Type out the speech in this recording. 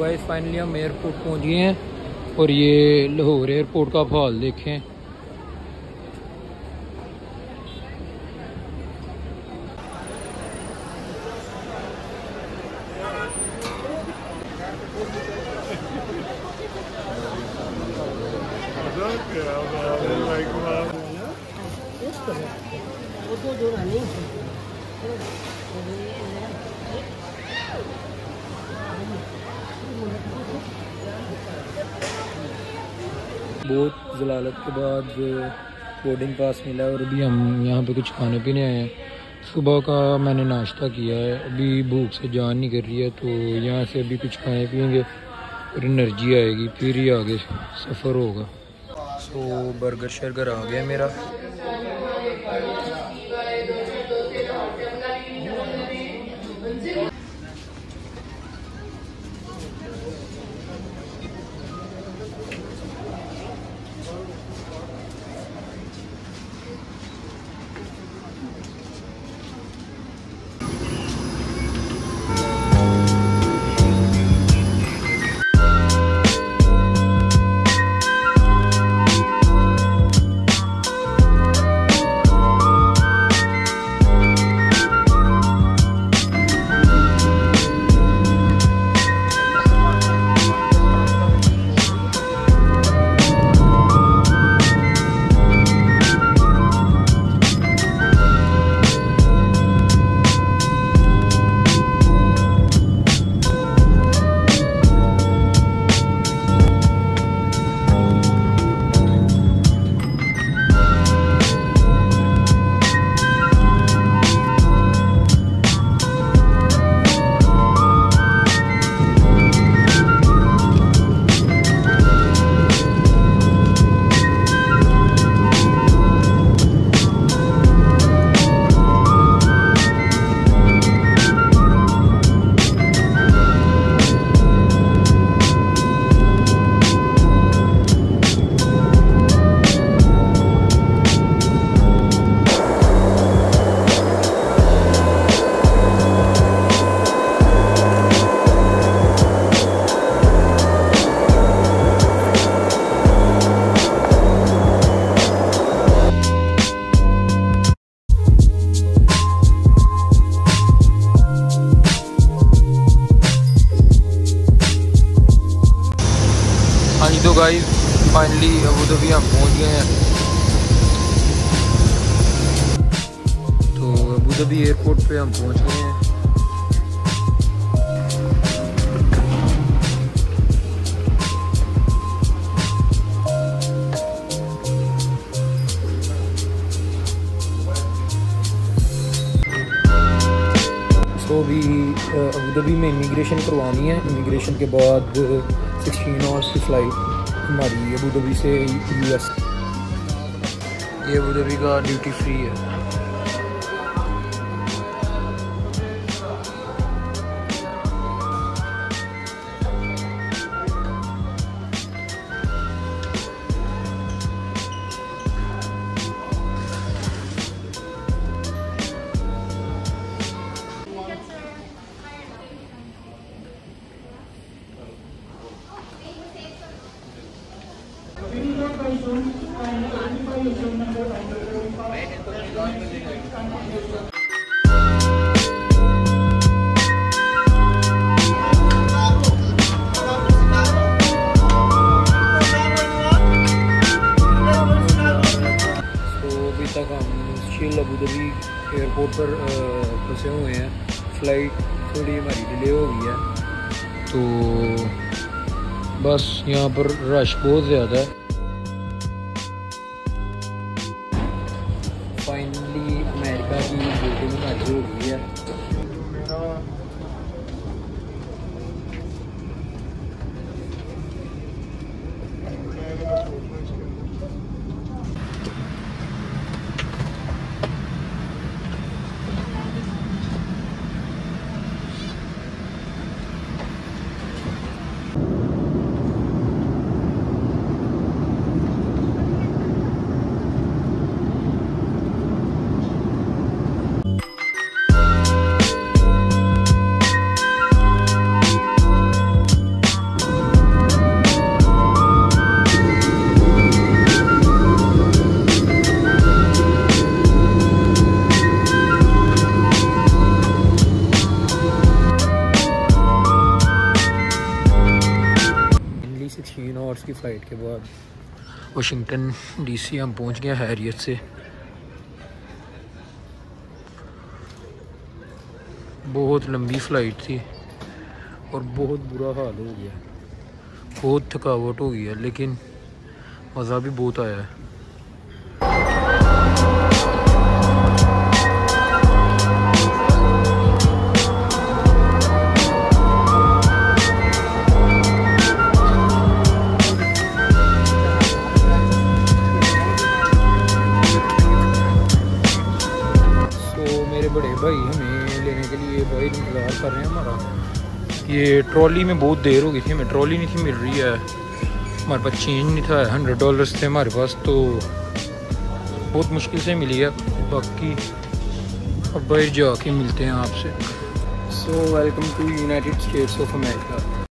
Guys finally ہم airport پہنچ گئے ہیں اور یہ لاہور ایئرپورٹ کا آپ حال دیکھیں۔ بہت ضلالت کے بعد بورڈنگ پاس ملا ہے اور ابھی ہم یہاں پہ کچھ کھانے پینے آئے ہیں۔ صبح کا میں نے ناشتہ کیا ہے۔ ابھی بھوک سے جان نہیں کر رہی ہے تو یہاں سے ابھی کچھ کھائیں پئیں گے اور انرجی آئے گی، پھر ہی آگے سفر ہوگا۔ سو برگر شرگر آ گیا میرا۔ ہم تو ابو دھابی ایئرپورٹ پہ ہم پہنچ گئے ہیں۔ سو ابھی ابو دھابی میں امیگریشن کروانی ہے۔ امیگریشن کے بعد سکسٹین آورس کی فلائٹ ہماری ابو دھابی سے یو ایس یہ ابو دھبی کا ڈیوٹی فری ہے۔ ہم شیل ایئرپورٹ پر پھنسے ہوئے ہیں فلائٹ تھوڑی ہماری ڈیلے ہو گئی ہے تو بس یہاں پر رش بہت زیادہ ہے فائنلی امریکہ کی بوٹنگ ہماری ہو گئی ہے فلائٹ کے بعد۔ واشنگٹن ڈی سی ہم پہنچ گئے حیریت سے۔ بہت لمبی فلائٹ تھی اور بہت برا حال ہو گیا۔ بہت تھکاوٹ ہو گیا لیکن مزہ بھی بہت آیا ہے۔ انتظار کر رہے ہیں ہمارا یہ ٹرالی میں بہت دیر ہو گئی تھی ہمیں ٹرالی نہیں تھی مل رہی ہے ہمارے پاس چینج نہیں تھا ہنڈریڈ ڈالرس تھے ہمارے پاس تو بہت مشکل سے ملی ہے باقی اب باہر جا کے ملتے ہیں آپ سے so welcome to United States of America